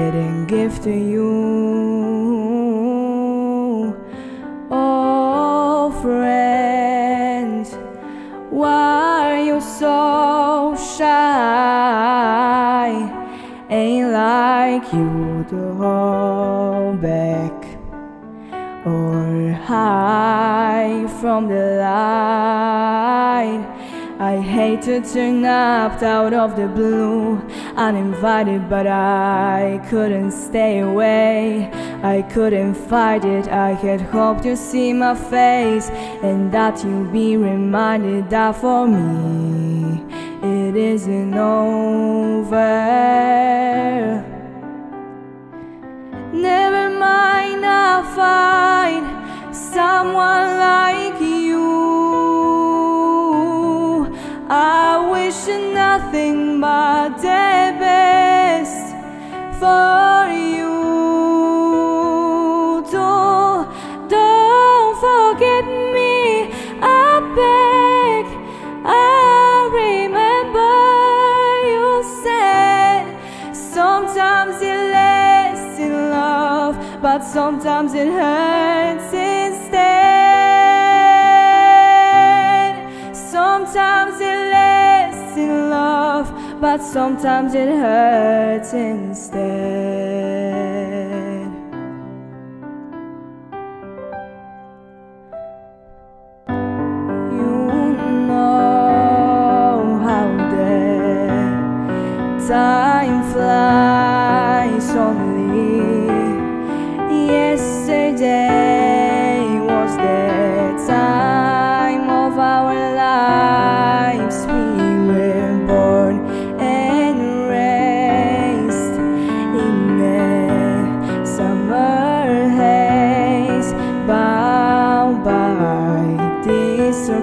didn't give to you. Oh, friend, why are you so shy? Ain't like you to hold back or hide from the light. I hate to turn up out of the blue, uninvited, but I couldn't stay away. I couldn't fight it. I had hoped to see my face and that you'd be reminded that for me it isn't over. Never mind, I'll find sometimes it hurts instead. Sometimes it lasts in love, but sometimes it hurts instead. You know how the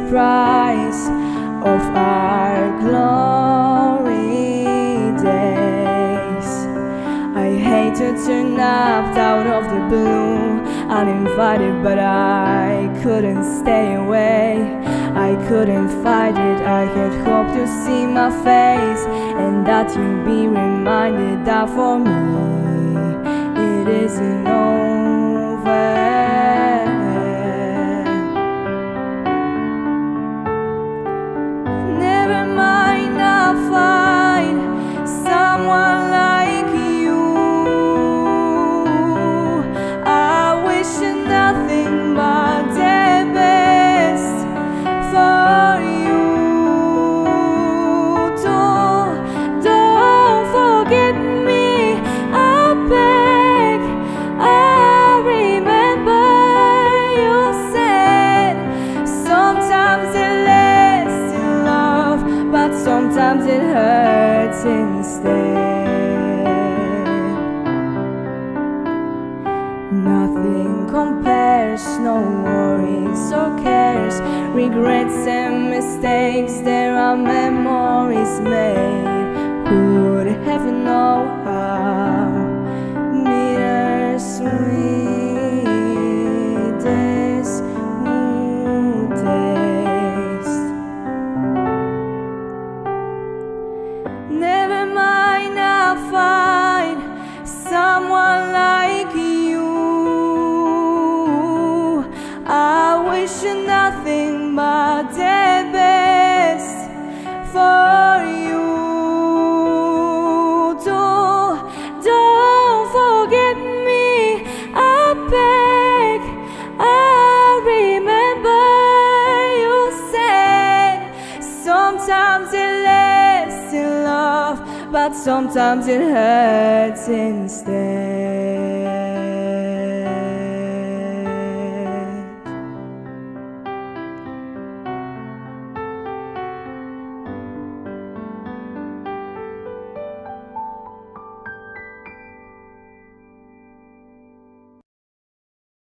surprise of our glory days. I hate to turn up out of the blue, uninvited, but I couldn't stay away. I couldn't fight it. I had hoped to see my face and that you'd be reminded that for me it isn't instead. Nothing compares, no worries or cares, regrets and mistakes. There are memories made. Who would have known how bittersweet but sometimes it hurts instead.